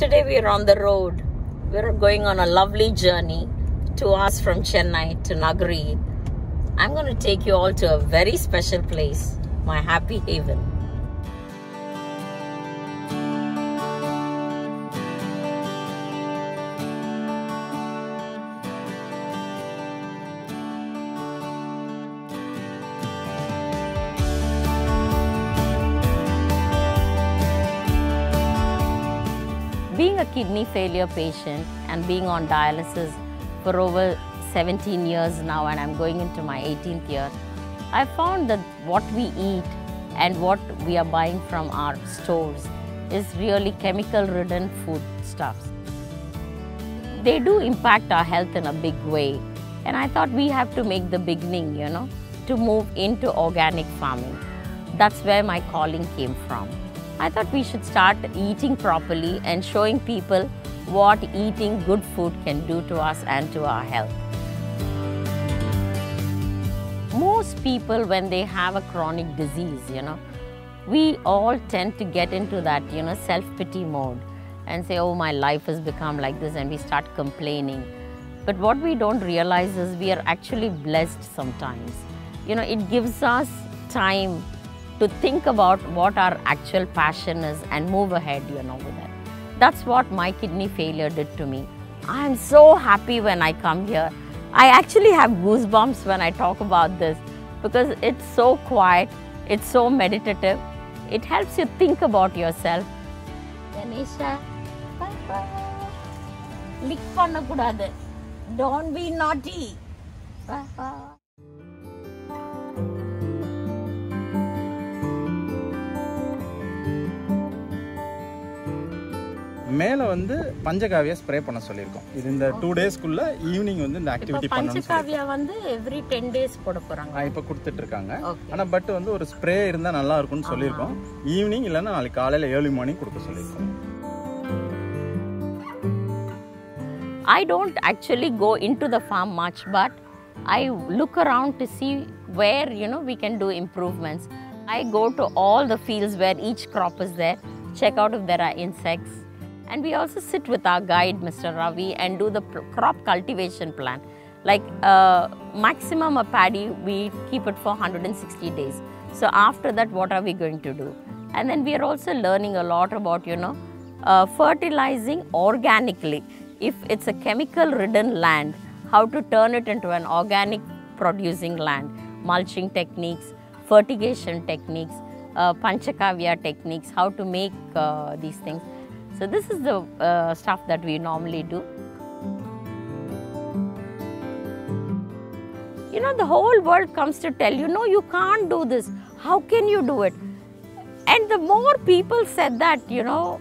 Today we are on the road. We're going on a lovely journey to us from Chennai to Nagari. I'm going to take you all to a very special place, my happy haven. Kidney failure patient and being on dialysis for over 17 years now, and I'm going into my 18th year, I found that what we eat and what we are buying from our stores is really chemical ridden food stuffs. They do impact our health in a big way, and I thought we have to make the beginning, you know, to move into organic farming. That's where my calling came from. I thought we should start eating properly and showing people what eating good food can do to us and to our health. Most people, when they have a chronic disease, you know, we all tend to get into that, you know, self pity mode and say, oh, my life has become like this, and we start complaining. But what we don't realize is we are actually blessed sometimes. You know, it gives us time to think about what our actual passion is and move ahead, you know, with it. That's what my kidney failure did to me. I am so happy when I come here. I actually have goosebumps when I talk about this because it's so quiet, it's so meditative. It helps you think about yourself. Ganesha, bye bye. Lick பண்ணக்கூடாது. Don't be naughty. Bye bye. மேலே வந்து panchagavya spray பண்ண சொல்லியிருக்கோம். இது இந்த two டேஸ்க்குள்ள evening வந்து இந்த activity panchagavya வந்து எவ்ரி டென் டேஸ் போட போறாங்க. இப்போ கொடுத்துட்டு இருக்காங்க. ஆனால் பட் வந்து ஒரு ஸ்ப்ரே இருந்தால் நல்லா இருக்கும்னு சொல்லியிருக்கோம். ஈவினிங் இல்லைன்னா நாளைக்கு காலையில் ஏர்லி மார்னிங் கொடுக்க சொல்லியிருக்கோம். I don't actually go into the farm much, but I look around to see where you know we can do improvements. I go to all the fields where each crop is there, check out if there are insects, and we also sit with our guide, Mr. Ravi, and do the crop cultivation plan. Like uh, maximum a paddy, we keep it for 160 days. So after that, what are we going to do? And then we are also learning a lot about you know uh, fertilizing organically. If it's a chemical ridden land, how to turn it into an organic producing land, mulching techniques, fertigation techniques, uh, panchakavya techniques, how to make uh, these things. So, this is the uh, stuff that we normally do. You know, the whole world comes to tell you, no, you can't do this. How can you do it? And the more people said that, you know,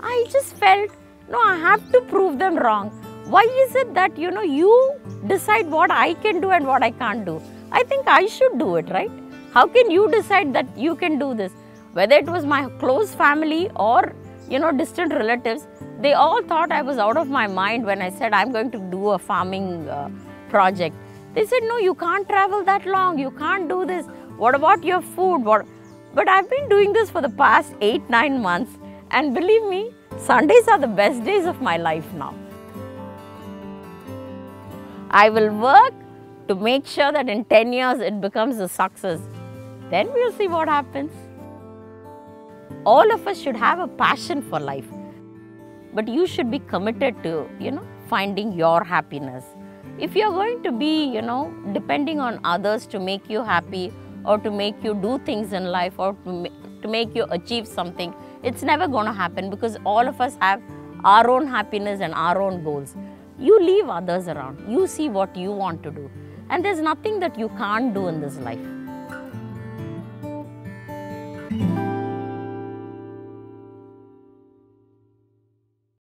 I just felt, no, I have to prove them wrong. Why is it that, you know, you decide what I can do and what I can't do? I think I should do it, right? How can you decide that you can do this? Whether it was my close family or, you know, distant relatives, they all thought I was out of my mind when I said I'm going to do a farming uh, project. They said, no, you can't travel that long. You can't do this. What about your food? What? But I've been doing this for the past eight, nine months. And believe me, Sundays are the best days of my life now. I will work to make sure that in 10 years it becomes a success. Then we'll see what happens. All of us should have a passion for life. But you should be committed to, you know, finding your happiness. If you're going to be, you know, depending on others to make you happy or to make you do things in life or to, make you achieve something, it's never going to happen because all of us have our own happiness and our own goals. You leave others around. You see what you want to do. And there's nothing that you can't do in this life.